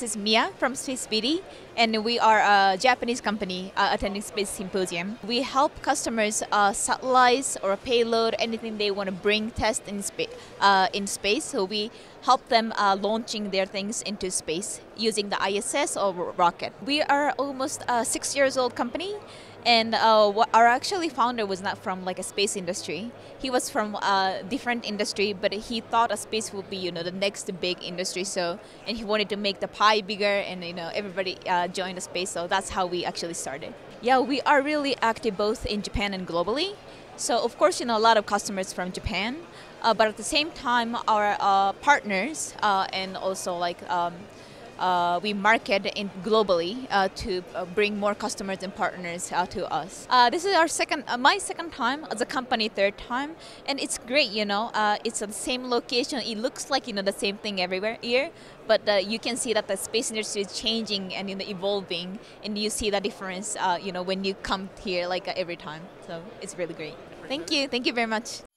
This is Mia from Space BD, and we are a Japanese company uh, attending Space Symposium. We help customers uh, satellites or payload, anything they want to bring test in, spa- uh, in space. So we help them uh, launching their things into space using the ISS or rocket. We are almost a six years old company and uh, our actually founder was not from like a space industry. He was from a different industry but he thought a space would be you know the next big industry so and he wanted to make the pie bigger and you know everybody uh, joined the space so that's how we actually started. Yeah we are really active both in japan and globally. So of course you know a lot of customers from japan uh, but at the same time our uh, partners uh, and also like um, uh, we market in globally uh, to uh, bring more customers and partners uh, to us. Uh, this is our second, uh, my second time as a company, third time, and it's great. You know, it's the same location. It looks like you know the same thing everywhere here, but you can see that the space industry is changing and you know, evolving, and you see the difference. you know, when you come here like every time. So it's really great. Thank you. Thank you very much.